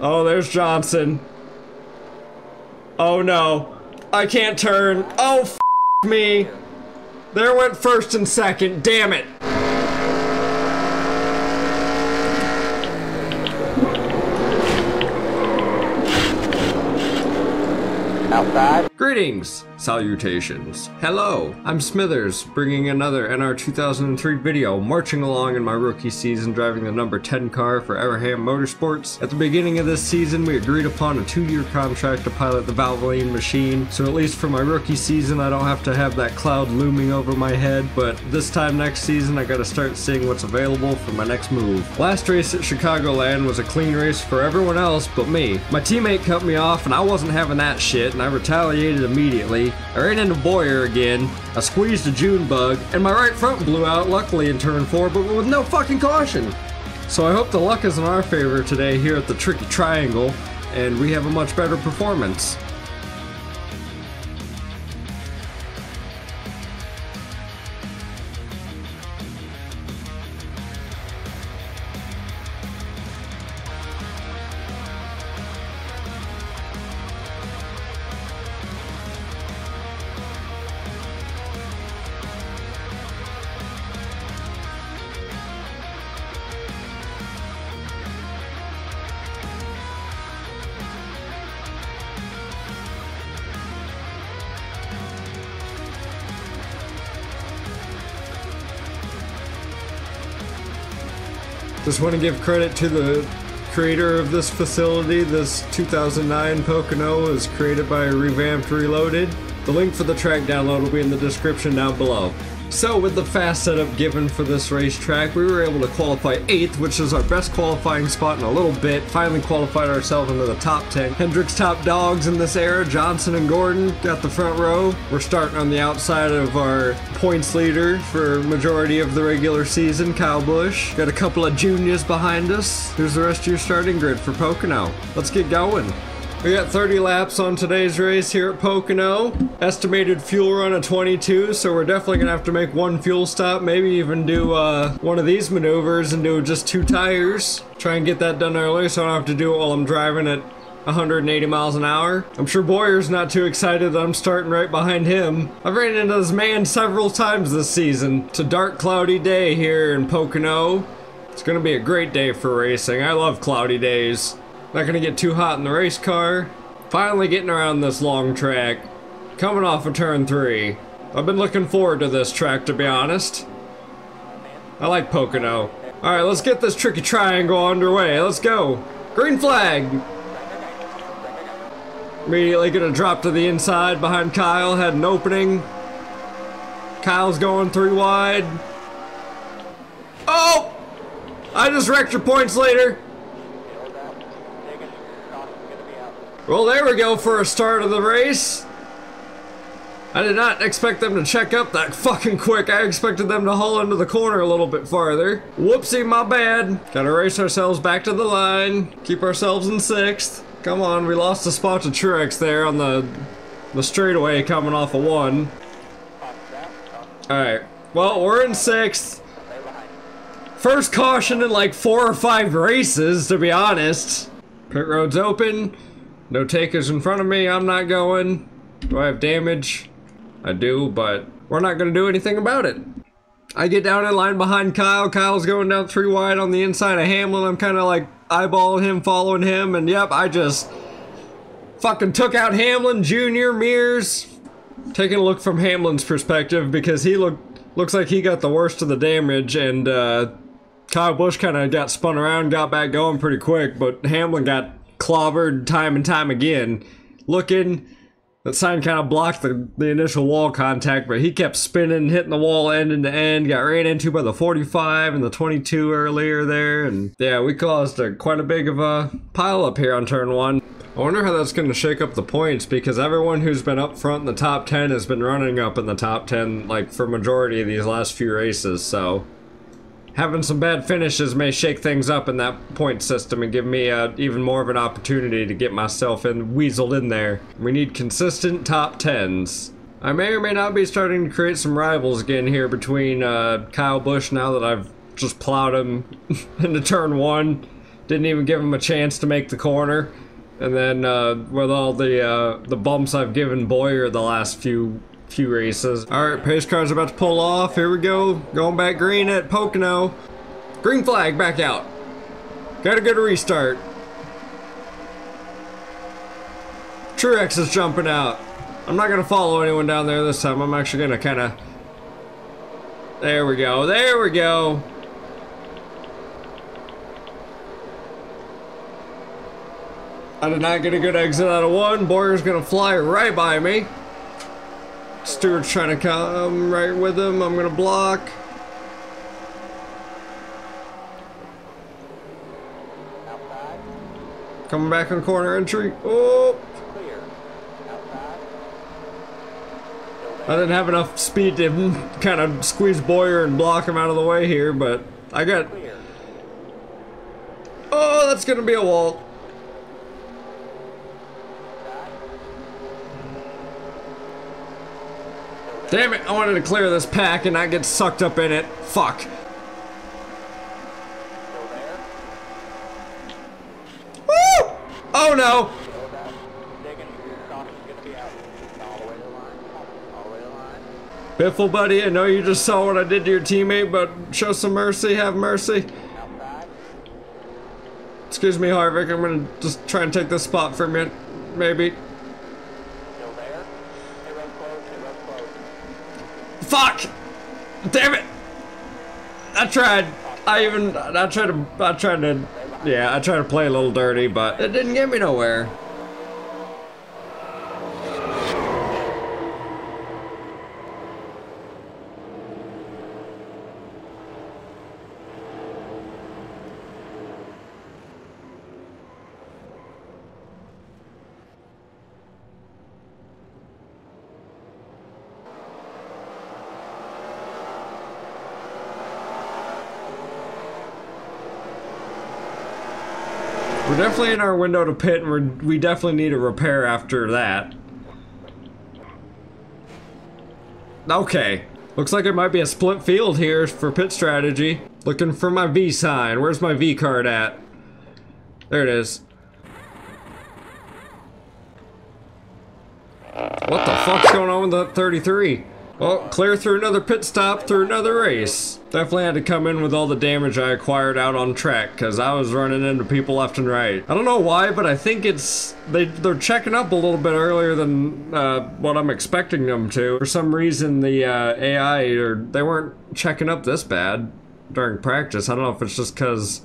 Oh, there's Johnson. Oh no. I can't turn. Oh, me. There went first and second. Damn it. Outside. Greetings, salutations, hello, I'm Smithers, bringing another NR 2003 video, marching along in my rookie season driving the number 10 car for Evernham Motorsports. At the beginning of this season, we agreed upon a two-year contract to pilot the Valvoline machine, so at least for my rookie season, I don't have to have that cloud looming over my head, but this time next season, I gotta start seeing what's available for my next move. Last race at Chicagoland was a clean race for everyone else but me. My teammate cut me off and I wasn't having that shit, and I retaliated immediately. I ran into Bowyer again, I squeezed a June bug, and my right front blew out, luckily in turn 4, but with no fucking caution. So I hope the luck is in our favor today here at the Tricky Triangle, and we have a much better performance. Just want to give credit to the creator of this facility. This 2009 Pocono was created by Revamped Reloaded. The link for the track download will be in the description down below. So with the fast setup given for this racetrack, we were able to qualify 8th, which is our best qualifying spot in a little bit. Finally qualified ourselves into the top 10. Hendrick's top dogs in this era, Johnson and Gordon got the front row. We're starting on the outside of our points leader for majority of the regular season, Kyle Busch. Got a couple of juniors behind us. Here's the rest of your starting grid for Pocono. Let's get going. We got 30 laps on today's race here at Pocono. Estimated fuel run of 22, so we're definitely gonna have to make one fuel stop, maybe even do uh, one of these maneuvers and do just two tires. Try and get that done early so I don't have to do it while I'm driving at 180 miles an hour. I'm sure Bowyer's not too excited that I'm starting right behind him. I've ran into this man several times this season. It's a dark, cloudy day here in Pocono. It's gonna be a great day for racing. I love cloudy days. Not gonna get too hot in the race car. Finally getting around this long track. Coming off of turn three. I've been looking forward to this track to be honest. I like Pocono. Alright, let's get this tricky triangle underway. Let's go. Green flag! Immediately gonna drop to the inside behind Kyle. Had an opening. Kyle's going three wide. Oh! I just wrecked your points later. Well, there we go for a start of the race. I did not expect them to check up that fucking quick. I expected them to haul into the corner a little bit farther. Whoopsie, my bad. Gotta race ourselves back to the line. Keep ourselves in sixth. Come on, we lost a spot to Truex there on the, the straightaway coming off of one. Alright, well, we're in sixth. First caution in like four or five races, to be honest. Pit road's open. No takers in front of me, I'm not going. Do I have damage? I do, but we're not gonna do anything about it. I get down in line behind Kyle. Kyle's going down three wide on the inside of Hamlin. I'm kind of like eyeballing him, following him, and yep, I just fucking took out Hamlin, Junior, Mears. Taking a look from Hamlin's perspective because he looked looks like he got the worst of the damage, and uh, Kyle Busch kind of got spun around, got back going pretty quick, but Hamlin got clobbered time and time again. Looking, that sign kind of blocked the, the initial wall contact, but he kept spinning, hitting the wall end to end, got ran into by the 45 and the 22 earlier there, and yeah, we caused a, quite a big of a pile up here on turn one. I wonder how that's going to shake up the points because everyone who's been up front in the top 10 has been running up in the top 10 like for majority of these last few races, so having some bad finishes may shake things up in that point system and give me uh, even more of an opportunity to get myself in weaseled in there. We need consistent top tens. I may or may not be starting to create some rivals again here between uh, Kyle Busch now that I've just plowed him into turn one. Didn't even give him a chance to make the corner. And then uh, with all the uh, the bumps I've given Bowyer the last few few races. All right, pace car's about to pull off. Here we go. Going back green at Pocono. Green flag back out. Gotta go to restart. Truex is jumping out. I'm not gonna follow anyone down there this time. I'm actually gonna kind of. There we go. There we go. I did not get a good exit out of one. Bowyer's gonna fly right by me. Stewart's trying to come right with him. I'm gonna block. Coming back on corner entry. Oh, I didn't have enough speed to kind of squeeze Bowyer and block him out of the way here, but I got. Oh, that's gonna be a wall. Damn it! I wanted to clear this pack and not get sucked up in it. Fuck. Woo! Oh no! Biffle, buddy, I know you just saw what I did to your teammate, but show some mercy, have mercy. Excuse me, Harvick, I'm gonna just try and take this spot from you. Maybe. Still there. Hit road close. Hit road close. Fuck! Damn it! I tried. I even I tried to I tried to yeah, I tried to play a little dirty, but it didn't get me nowhere. We're definitely in our window to pit, and we're, we definitely need a repair after that. Okay. Looks like it might be a split field here for pit strategy. Looking for my V sign. Where's my V card at? There it is. What the fuck's going on with the 33? Well, clear through another pit stop through another race. Definitely had to come in with all the damage I acquired out on track because I was running into people left and right. I don't know why, but I think it's they they're checking up a little bit earlier than uh, what I'm expecting them to. For some reason, the uh, AI or they weren't checking up this bad during practice. I don't know if it's just because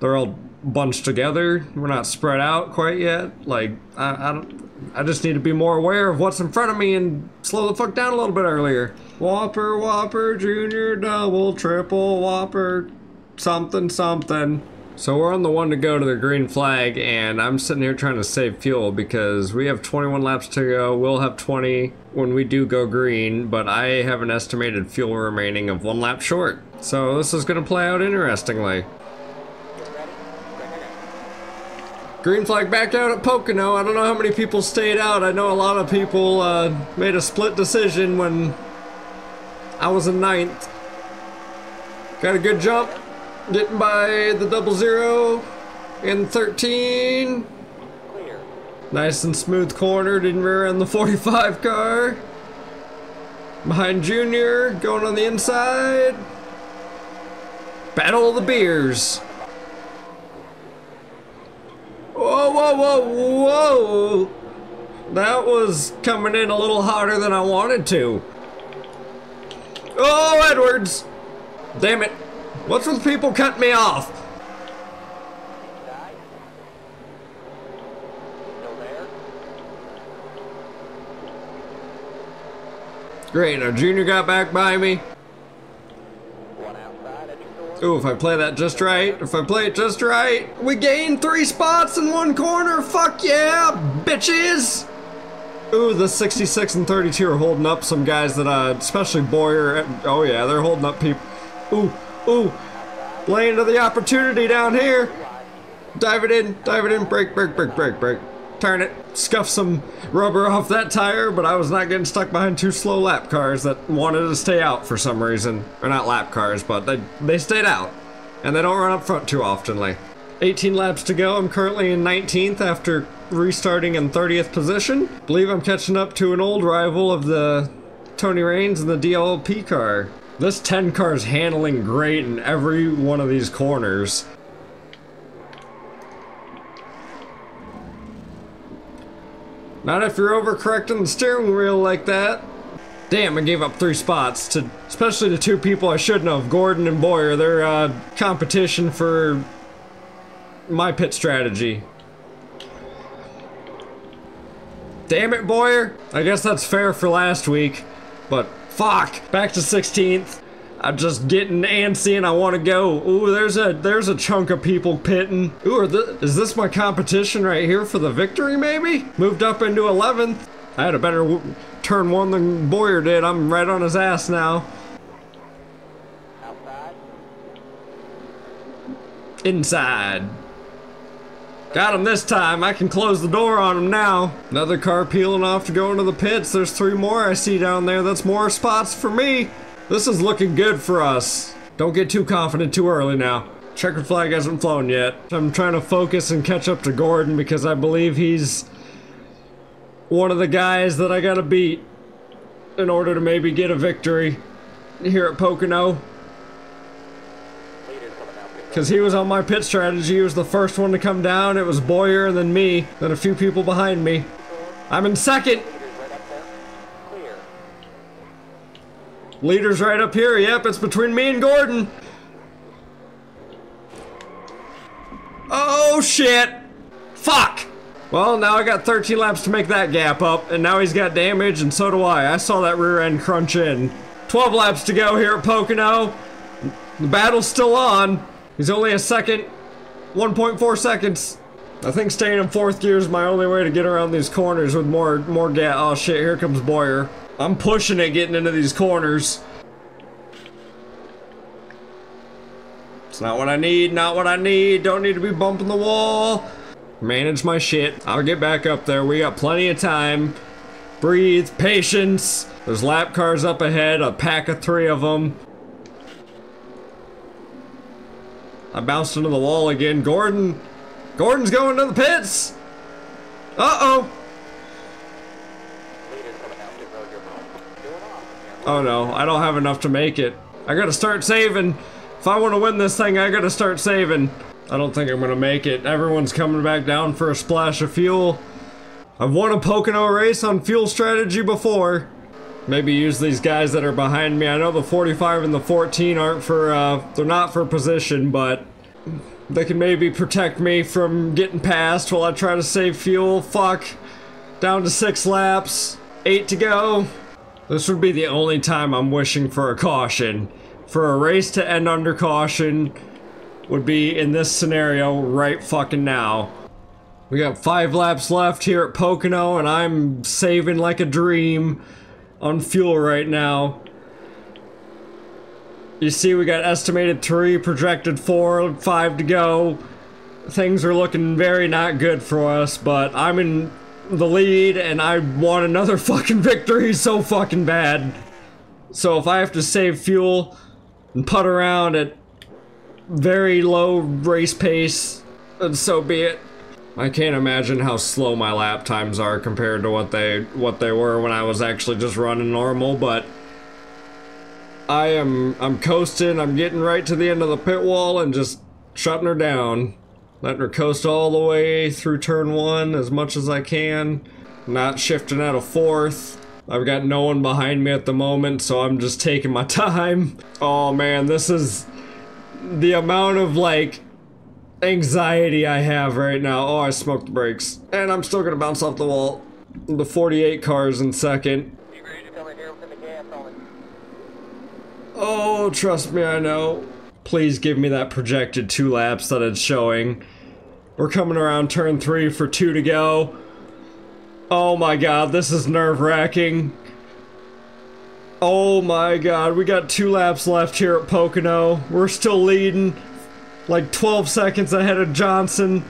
they're all bunched together. We're not spread out quite yet. Like I, I don't. I just need to be more aware of what's in front of me and slow the fuck down a little bit earlier. Whopper, Whopper, Junior, Double, Triple, Whopper, something, something. So we're on the one to go to the green flag, and I'm sitting here trying to save fuel because we have 21 laps to go. We'll have 20 when we do go green, but I have an estimated fuel remaining of one lap short. So this is going to play out interestingly. Get ready. Bring it in. Green flag back out at Pocono. I don't know how many people stayed out. I know a lot of people uh, made a split decision when I was in ninth. Got a good jump, getting by the double zero in 13. Clear. Nice and smooth corner, didn't rear end the 45 car. Behind Junior, going on the inside. Battle of the Beers. Whoa, whoa, whoa, whoa! That was coming in a little hotter than I wanted to. Oh, Edwards! Damn it. What's with people cutting me off? Great, now Junior got back by me. One outside. Edge door. Ooh, if I play that just right, if I play it just right, we gain three spots in one corner. Fuck yeah, bitches! Ooh, the 66 and 32 are holding up some guys that, uh, especially Bowyer. Oh yeah, they're holding up people. Ooh, ooh, laying to the opportunity down here. Dive it in, dive it in, break, break, break, break, break. Turn it, scuff some rubber off that tire, but I was not getting stuck behind two slow lap cars that wanted to stay out for some reason. Or not lap cars, but they, they stayed out. And they don't run up front too oftenly. 18 laps to go. I'm currently in 19th after restarting in 30th position. Believe I'm catching up to an old rival of the Tony Raines and the DLP car. This 10 car is handling great in every one of these corners. Not if you're overcorrecting the steering wheel like that. Damn, I gave up three spots to, especially the two people I shouldn't have, Gordon and Bowyer. They're uh, competition for my pit strategy. Damn it, Bowyer. I guess that's fair for last week, but fuck. Back to 16th. I'm just getting antsy and I want to go. Ooh, there's a there's a chunk of people pitting. Ooh, th is this my competition right here for the victory? Maybe moved up into 11th. I had a better turn one than Bowyer did. I'm right on his ass now. Inside. Got him this time. I can close the door on him now. Another car peeling off to go into the pits. There's three more I see down there. That's more spots for me. This is looking good for us. Don't get too confident too early now. Checkered flag hasn't flown yet. I'm trying to focus and catch up to Gordon because I believe he's one of the guys that I gotta beat in order to maybe get a victory here at Pocono. Because he was on my pit strategy. He was the first one to come down. It was Bowyer and then me, then a few people behind me. I'm in second. Leaders right up there. Clear. Leader's right up here. Yep, it's between me and Gordon. Oh, shit. Fuck. Well, now I got 13 laps to make that gap up, and now he's got damage, and so do I. I saw that rear end crunch in. 12 laps to go here at Pocono. The battle's still on. He's only a second, 1.4 seconds. I think staying in fourth gear is my only way to get around these corners with more more gas. Oh shit! Here comes Bowyer. I'm pushing it, getting into these corners. It's not what I need. Not what I need. Don't need to be bumping the wall. Manage my shit. I'll get back up there. We got plenty of time. Breathe. Patience. There's lap cars up ahead. A pack of three of them. I bounced into the wall again. Gordon. Gordon's going to the pits. Uh-oh. Leaders coming out. Pit road. You're doing awesome here. Oh no, I don't have enough to make it. I gotta start saving. If I want to win this thing, I gotta start saving. I don't think I'm gonna make it. Everyone's coming back down for a splash of fuel. I've won a Pocono race on fuel strategy before. Maybe use these guys that are behind me. I know the 45 and the 14 aren't for, uh, they're not for position, but they can maybe protect me from getting past while I try to save fuel. Fuck. Down to six laps. Eight to go. This would be the only time I'm wishing for a caution. For a race to end under caution would be in this scenario right fucking now. We got five laps left here at Pocono, and I'm saving like a dream on fuel right now. You see, we got estimated three, projected four, five to go. Things are looking very not good for us, but I'm in the lead and I want another fucking victory so fucking bad. So if I have to save fuel and putt around at very low race pace, then so be it. I can't imagine how slow my lap times are compared to what they what they were when I was actually just running normal, but I am I'm coasting, I'm getting right to the end of the pit wall and just shutting her down. Letting her coast all the way through turn one as much as I can. Not shifting out of fourth. I've got no one behind me at the moment, so I'm just taking my time. Oh man, this is the amount of like anxiety I have right now. Oh, I smoked the brakes. And I'm still gonna bounce off the wall. The 48 cars in second. You ready to come in here with the gas on it? Oh, trust me, I know. Please give me that projected two laps that it's showing. We're coming around turn three for two to go. Oh my god, this is nerve wracking. Oh my god, we got two laps left here at Pocono. We're still leading. Like 12 seconds ahead of Johnson.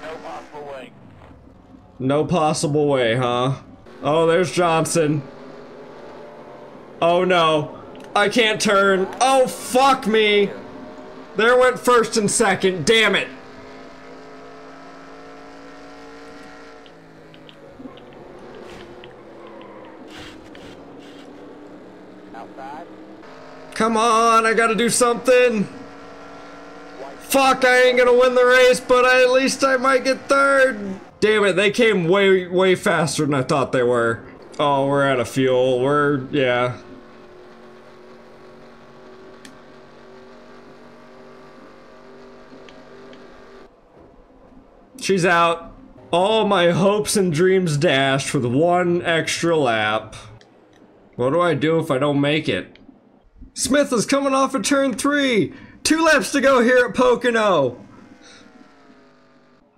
No possible way. No possible way, huh? Oh, there's Johnson. Oh no. I can't turn. Oh, fuck me. There went first and second. Damn it. Come on, I gotta do something. Fuck, I ain't gonna win the race, but at least I might get third. Damn it, they came way, way faster than I thought they were. Oh, we're out of fuel. We're, yeah. She's out. All my hopes and dreams dashed with one extra lap. What do I do if I don't make it? Smith is coming off of turn three. Two laps to go here at Pocono.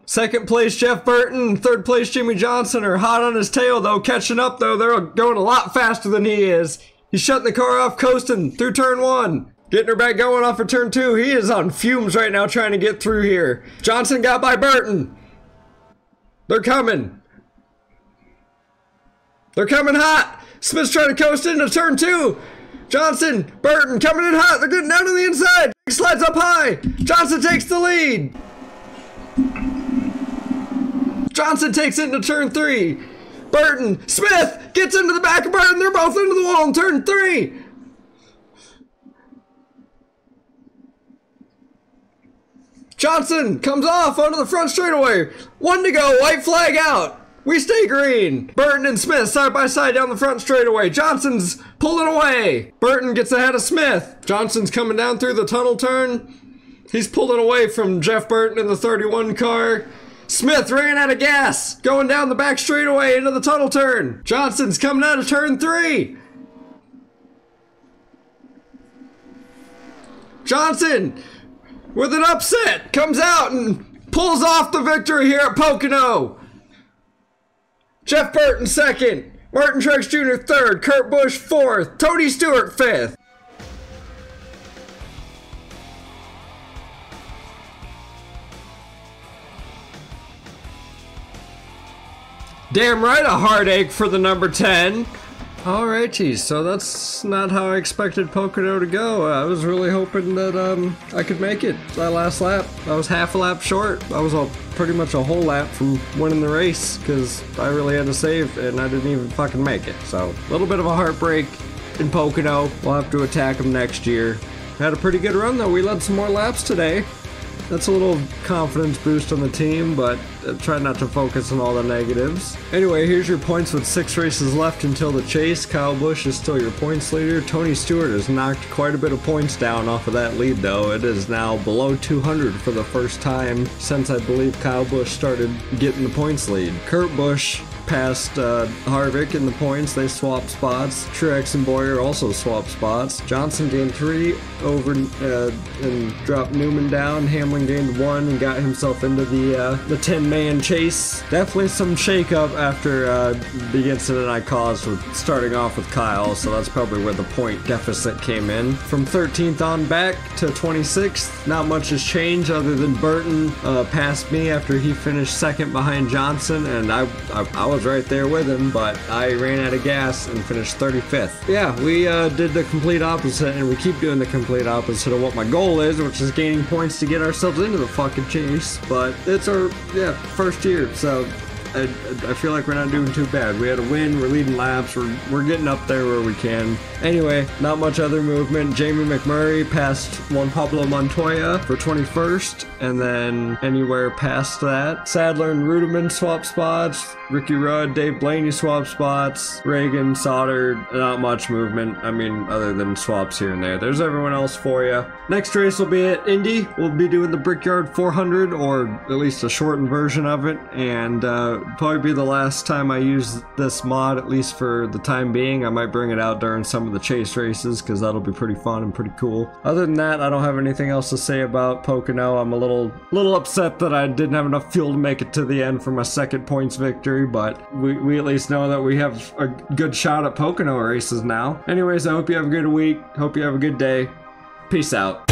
Second place, Jeff Burton. Third place, Jimmie Johnson are hot on his tail, though. Catching up, though. They're going a lot faster than he is. He's shutting the car off, coasting through turn one. Getting her back going off of turn two. He is on fumes right now trying to get through here. Johnson got by Burton. They're coming. They're coming hot. Smith's trying to coast into turn two. Johnson, Burton coming in hot. They're getting down to the inside. Slides up high. Johnson takes the lead. Johnson takes it into turn three. Burton, Smith gets into the back of Burton. They're both into the wall in turn three. Johnson comes off onto the front straightaway. One to go, white flag out. We stay green. Burton and Smith side by side down the front straightaway. Johnson's pulling away. Burton gets ahead of Smith. Johnson's coming down through the tunnel turn. He's pulling away from Jeff Burton in the 31 car. Smith ran out of gas, going down the back straightaway into the tunnel turn. Johnson's coming out of turn three. Johnson, with an upset, comes out and pulls off the victory here at Pocono. Jeff Burton second, Martin Truex Jr. third, Kurt Busch fourth, Tony Stewart fifth. Damn right, a heartache for the number 10. Alrighty, so that's not how I expected Pocono to go. I was really hoping that um, I could make it that last lap. I was half a lap short. I was a, pretty much a whole lap from winning the race because I really had to save and I didn't even fucking make it. So, a little bit of a heartbreak in Pocono. We'll have to attack them next year. Had a pretty good run though. We led some more laps today. That's a little confidence boost on the team, but uh, try not to focus on all the negatives. Anyway, here's your points with six races left until the chase. Kyle Busch is still your points leader. Tony Stewart has knocked quite a bit of points down off of that lead, though. It is now below 200 for the first time since I believe Kyle Busch started getting the points lead. Kurt Busch passed uh, Harvick in the points. They swapped spots. Truex and Bowyer also swapped spots. Johnson gained three over uh, and dropped Newman down. Hamlin gained one and got himself into the uh, the 10 man chase. Definitely some shakeup after uh, the incident I caused with starting off with Kyle. So that's probably where the point deficit came in. From 13th on back to 26th, not much has changed other than Burton uh, passed me after he finished second behind Johnson, and I I, I was right there with him, but I ran out of gas and finished 35th. Yeah, we uh, did the complete opposite, and we keep doing the complete opposite of what my goal is, which is gaining points to get ourselves into the fucking chase. But it's our yeah first year, so I, I feel like we're not doing too bad. We had a win, we're leading laps, we're, we're getting up there where we can. Anyway, not much other movement. Jamie McMurray passed Juan Pablo Montoya for 21st, and then anywhere past that. Sadler and Rudiman swap spots. Ricky Rudd, Dave Blaney swap spots. Ragan, Sauter, not much movement. I mean, other than swaps here and there. There's everyone else for you. Next race will be at Indy. We'll be doing the Brickyard 400, or at least a shortened version of it, and uh, probably be the last time I use this mod, at least for the time being. I might bring it out during some of the chase races because that'll be pretty fun and pretty cool. Other than that, I don't have anything else to say about Pocono. I'm a little, little upset that I didn't have enough fuel to make it to the end for my second points victory, but we, we at least know that we have a good shot at Pocono races now. Anyways, I hope you have a good week. Hope you have a good day. Peace out.